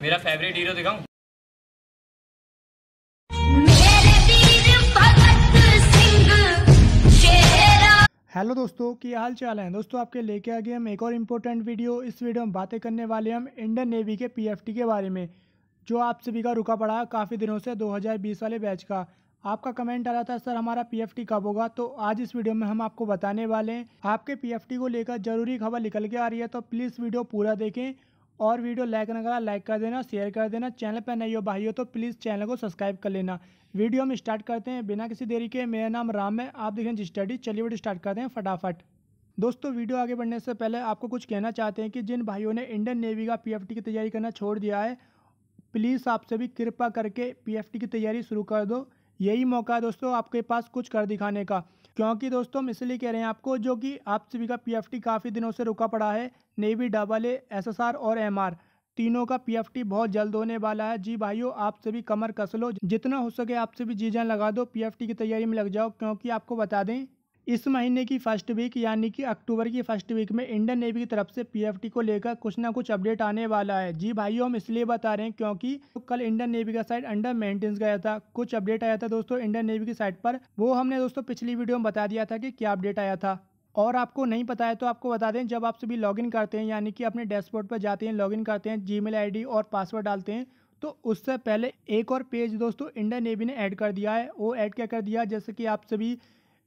मेरा favourite hero दिखाऊँ? Hello दोस्तों क्या हाल चाल है? दोस्तों, आपके लेके आ गए हम एक और इम्पोर्टेंट वीडियो इस वीडियो में बातें करने वाले हम इंडियन नेवी के पीएफटी के बारे में, जो आप सभी का रुका पड़ा है काफ़ी दिनों से 2020 वाले बैच का। आपका कमेंट आ रहा था, सर, हमारा पीएफटी कब होगा? तो आज इस वीडियो में हम आपको बताने वाले हैं। आपके पीएफटी को लेकर ज़रूरी खबर निकल के आ रही है तो प्लीज़ वीडियो पूरा देखें। और वीडियो लाइक ना करा लाइक कर देना शेयर कर देना। चैनल पर नई हो भाई हो तो प्लीज़ चैनल को सब्सक्राइब कर लेना। वीडियो हम स्टार्ट करते हैं बिना किसी देरी के। मेरा नाम राम है, आप देखें जी स्टडी चलिए वीडियो स्टार्ट करते हैं फटाफट। दोस्तों, वीडियो आगे बढ़ने से पहले आपको कुछ कहना चाहते हैं कि जिन भाइयों ने इंडियन नेवी का पीएफटी की तैयारी करना छोड़ दिया है प्लीज़ आपसे भी कृपा करके पीएफटी की तैयारी शुरू कर दो। यही मौका है दोस्तों आपके पास कुछ कर दिखाने का। क्योंकि दोस्तों हम इसलिए कह रहे हैं आपको, जो कि आप सभी का पीएफटी काफ़ी दिनों से रुका पड़ा है नेवी डबल ए एस और एमआर तीनों का पीएफटी बहुत जल्द होने वाला है। जी भाइयों, आप सभी कमर कस लो, जितना हो सके आप सभी जी जान लगा दो पीएफटी की तैयारी में लग जाओ, क्योंकि आपको बता दें इस महीने की फ़र्स्ट वीक, यानी कि अक्टूबर की फ़र्स्ट वीक में इंडियन नेवी की तरफ़ से पीएफटी को लेकर कुछ ना कुछ अपडेट आने वाला है। जी भाइयों, हम इसलिए बता रहे हैं क्योंकि तो कल इंडियन नेवी का साइट अंडर मेंटेनेंस गया था, कुछ अपडेट आया था दोस्तों इंडियन नेवी की साइट पर। वो हमने दोस्तों पिछली वीडियो में बता दिया था कि क्या अपडेट आया था। और आपको नहीं पता है तो आपको बता दें, जब आप सभी लॉगिन करते हैं, यानी कि अपने डैशबोर्ड पर जाते हैं, लॉगिन करते हैं, जीमेल आईडी और पासवर्ड डालते हैं तो उससे पहले एक और पेज दोस्तों इंडियन नेवी ने ऐड कर दिया है। वो ऐड क्या कर दिया, जैसे कि आप सभी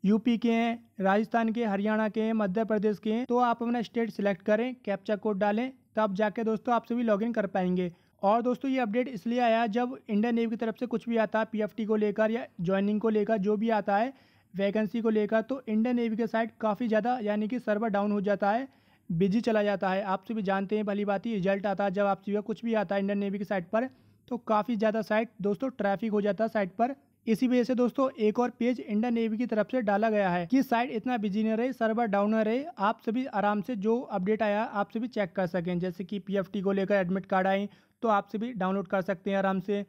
यूपी के हैं, राजस्थान के हरियाणा के हैं, मध्य प्रदेश के हैं तो आप अपना स्टेट सिलेक्ट करें, कैप्चा कोड डालें, तब जाके दोस्तों आप सभी लॉगिन कर पाएँगे। और दोस्तों ये अपडेट इसलिए आया जब इंडियन नेवी की तरफ़ से कुछ भी आता है पीएफटी को लेकर या ज्वाइनिंग को लेकर, जो भी आता है, वैकेंसी को लेकर तो इंडियन नेवी के साइड काफ़ी ज़्यादा, यानी कि सर्वर डाउन हो जाता है, बिज़ी चला जाता है। आप सभी जानते हैं, भली बात ही रिज़ल्ट आता है, जब आप सभी कुछ भी आता है इंडियन नेवी की साइट पर तो काफ़ी ज़्यादा साइट दोस्तों ट्रैफ़िक हो जाता है साइट पर इसी वजह से दोस्तों, एक और पेज इंडियन नेवी की तरफ़ से डाला गया है कि साइट इतना बिज़ी न रहे, सर्वर डाउन न रहे, आप सभी आराम से जो अपडेट आया, आप सभी चेक कर सकें। जैसे कि पीएफटी को लेकर एडमिट कार्ड आए तो आप सभी डाउनलोड कर सकते हैं आराम से,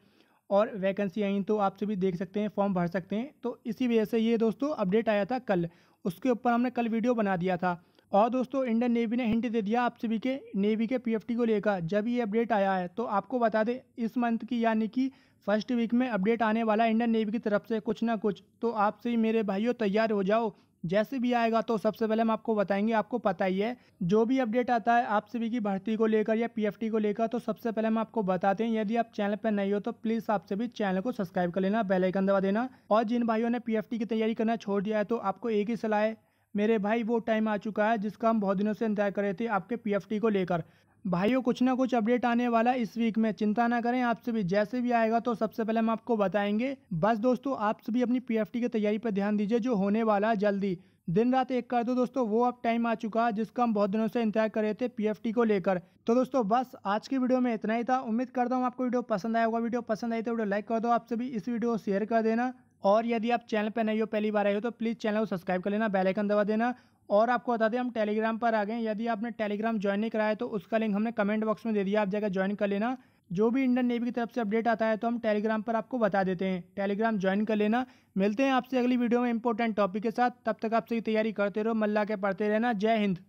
और वैकेंसी आई तो आप सभी देख सकते हैं फॉर्म भर सकते हैं। तो इसी वजह से ये दोस्तों अपडेट आया था कल। उसके ऊपर हमने कल वीडियो बना दिया था। और दोस्तों इंडियन नेवी ने हिंट दे दिया आप सभी के नेवी के पीएफटी को लेकर। जब ये अपडेट आया है तो आपको बता दें, इस मंथ की यानी कि फ़र्स्ट वीक में अपडेट आने वाला इंडियन नेवी की तरफ़ से कुछ ना कुछ तो आपसे ही मेरे भाइयों तैयार हो जाओ। जैसे भी आएगा तो सबसे पहले हम आपको बताएँगे, आपको पता ही है, जो भी अपडेट आता है, आप सभी की भर्ती को लेकर या पीएफटी को लेकर तो सबसे पहले हम आपको बताते हैं, यदि आप चैनल पर नहीं हो तो प्लीज़ आप सभी चैनल को सब्सक्राइब कर लेना बेल आइकन दबा देना। और जिन भाइयों ने पीएफटी की तैयारी करना छोड़ दिया है तो आपको एक ही सलाह है मेरे भाई वो टाइम आ चुका है जिसका हम बहुत दिनों से इंतज़ार कर रहे थे आपके पीएफटी को लेकर। भाइयों, कुछ ना कुछ अपडेट आने वाला इस वीक में। चिंता ना करें आपसे भी जैसे भी आएगा तो सबसे पहले हम आपको बताएँगे। बस दोस्तों, आप सभी अपनी पीएफटी की तैयारी पर ध्यान दीजिए, जो होने वाला है जल्दी। दिन रात एक कर दो दोस्तों, वो अब टाइम आ चुका है जिसका हम बहुत दिनों से इंतज़ार कर रहे थे पीएफटी को लेकर। तो दोस्तों, बस आज की वीडियो में इतना ही था। उम्मीद करता हूँ आपको वीडियो पसंद आया होगा। वीडियो पसंद आई तो वीडियो लाइक कर दो। आप सभी इस वीडियो को शेयर कर देना। और यदि आप चैनल पर नहीं हो, पहली बार आए हो तो प्लीज़ चैनल को सब्सक्राइब कर लेना, बेल आइकन दबा देना। और आपको बता दें, हम टेलीग्राम पर आ गए यदि आपने टेलीग्राम ज्वाइन नहीं कराया तो उसका लिंक हमने कमेंट बॉक्स में दे दिया, आप जाकर ज्वाइन कर लेना। जो भी इंडियन नेवी की तरफ़ से अपडेट आता है तो हम टेलीग्राम पर आपको बता देते हैं। टेलीग्राम ज्वाइन कर लेना। मिलते हैं आपसे अगली वीडियो में इंपॉर्टेंट टॉपिक के साथ। तब तक आपसे तैयारी करते रहो, मल्ला के पढ़ते रहना। जय हिंद।